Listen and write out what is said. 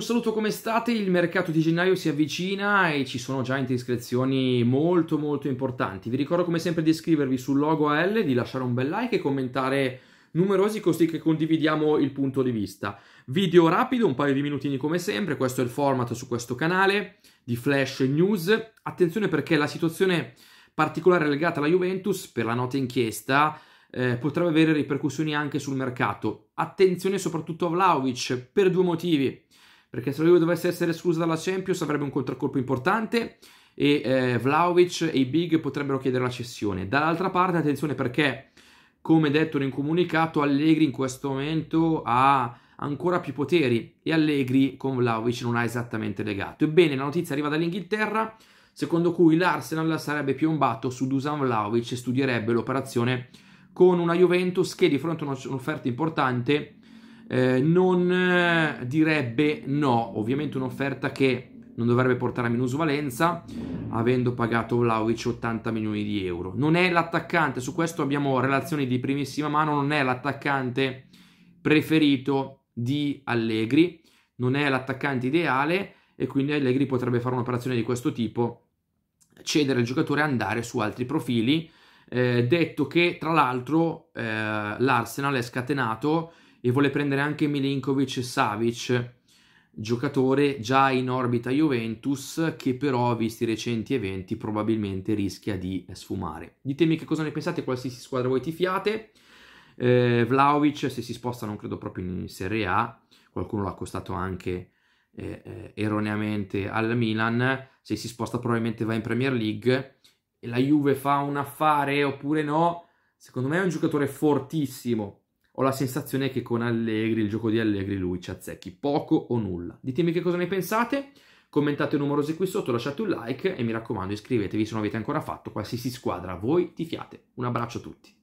Un saluto come state, il mercato di gennaio si avvicina e ci sono già iscrizioni molto molto importanti. Vi ricordo come sempre di iscrivervi sul logo AL, di lasciare un bel like e commentare numerosi così che condividiamo il punto di vista. Video rapido, un paio di minutini come sempre, questo è il format su questo canale di Flash News. Attenzione perché la situazione particolare legata alla Juventus per la nota inchiesta eh, potrebbe avere ripercussioni anche sul mercato. Attenzione soprattutto a Vlaovic per due motivi perché se Juve dovesse essere esclusa dalla Champions avrebbe un contraccolpo importante e eh, Vlaovic e i big potrebbero chiedere la cessione. Dall'altra parte attenzione perché, come detto in comunicato, Allegri in questo momento ha ancora più poteri e Allegri con Vlaovic non ha esattamente legato. Ebbene, la notizia arriva dall'Inghilterra secondo cui l'Arsenal sarebbe piombato su Dusan Vlaovic e studierebbe l'operazione con una Juventus che di fronte a un'offerta importante eh, non eh, direbbe no, ovviamente un'offerta che non dovrebbe portare a minusvalenza avendo pagato Vlaovic 80 milioni di euro. Non è l'attaccante, su questo abbiamo relazioni di primissima mano, non è l'attaccante preferito di Allegri, non è l'attaccante ideale e quindi Allegri potrebbe fare un'operazione di questo tipo, cedere il giocatore e andare su altri profili, eh, detto che tra l'altro eh, l'Arsenal è scatenato e vuole prendere anche Milinkovic e Savic, giocatore già in orbita Juventus che però, visti i recenti eventi, probabilmente rischia di sfumare. Ditemi che cosa ne pensate, qualsiasi squadra voi tifiate. Eh, Vlaovic, se si sposta, non credo proprio in Serie A, qualcuno l'ha accostato anche eh, eh, erroneamente al Milan, se si sposta probabilmente va in Premier League. E la Juve fa un affare oppure no, secondo me è un giocatore fortissimo, ho la sensazione che con Allegri, il gioco di Allegri, lui ci azzecchi poco o nulla. Ditemi che cosa ne pensate, commentate numerosi qui sotto, lasciate un like e mi raccomando iscrivetevi se non avete ancora fatto qualsiasi squadra voi tifiate. Un abbraccio a tutti.